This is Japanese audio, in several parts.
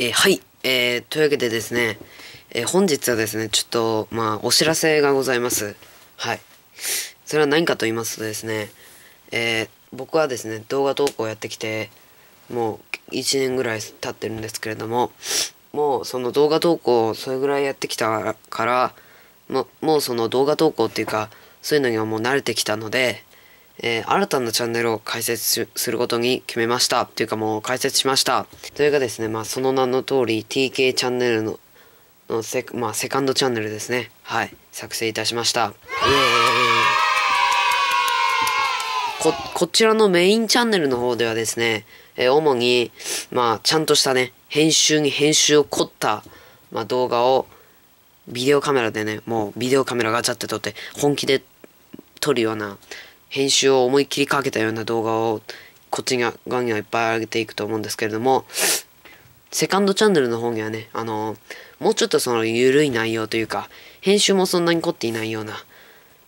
えー、はい。えー、というわけでですね、えー、本日はですね、ちょっと、まあ、お知らせがございます。はい。それは何かと言いますとですね、えー、僕はですね、動画投稿やってきて、もう1年ぐらい経ってるんですけれども、もうその動画投稿それぐらいやってきたから、ももうその動画投稿っていうか、そういうのにはもう慣れてきたので、えー、新たなチャンネルを開設することに決めました。っていうかもう開設しました。それがですね、まあその名の通り TK チャンネルののセ,、まあ、セカンドチャンネルですね。はい。作成いたしました。こ、こちらのメインチャンネルの方ではですね、えー、主に、まあ、ちゃんとしたね、編集に編集を凝った、まあ、動画を、ビデオカメラでね、もうビデオカメラガチャって撮って、本気で撮るような、編集を思いっきりかけたような動画をこっち側にはいっぱい上げていくと思うんですけれどもセカンドチャンネルの方にはねあのもうちょっとその緩い内容というか編集もそんなに凝っていないような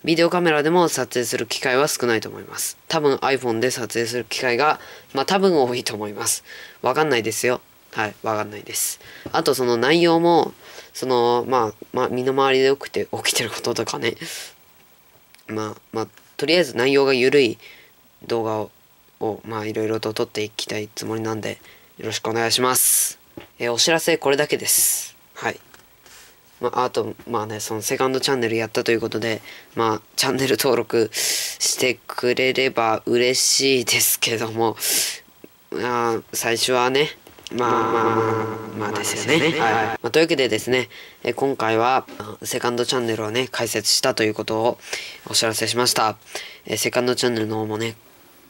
ビデオカメラでも撮影する機会は少ないと思います。多分 iPhone で撮影する機会がまあ多分多いと思います。わかんないですよ。はいわかんないです。あとその内容もそのまあ、まあ、身の回りで起きて起きてることとかね。まあまあとりあえず内容が緩い動画ををまあいろいろと撮っていきたいつもりなんでよろしくお願いします。えー、お知らせこれだけです。はい。まあ、あと、まあね、そのセカンドチャンネルやったということで、まあ、チャンネル登録してくれれば嬉しいですけども、まあ、最初はね、まあまあまあですよね。はい。まあ、というわけでですね、え今回はセカンドチャンネルをね、開設したということをお知らせしました。えセカンドチャンネルの方もね、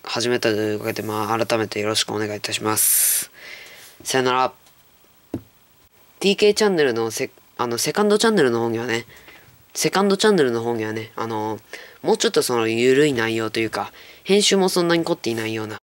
始めたというわけで、まあ改めてよろしくお願いいたします。さよなら。TK チャンネルのセあのセカンドチャンネルの方にはね、セカンドチャンネルの方にはね、あの、もうちょっとその緩い内容というか、編集もそんなに凝っていないような